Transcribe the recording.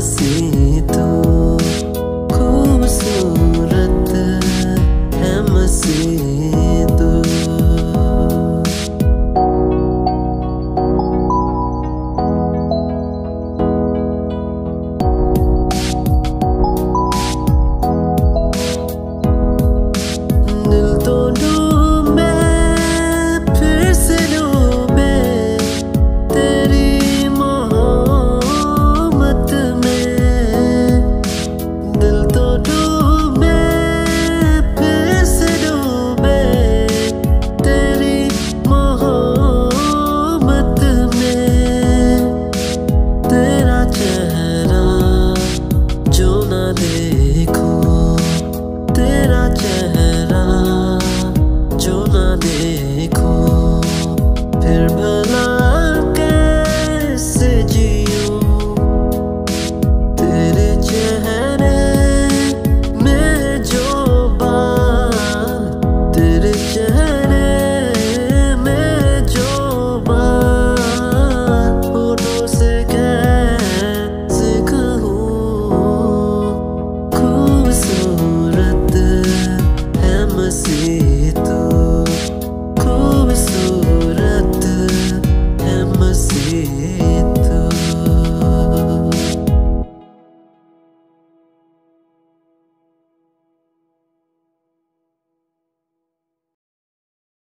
sim você.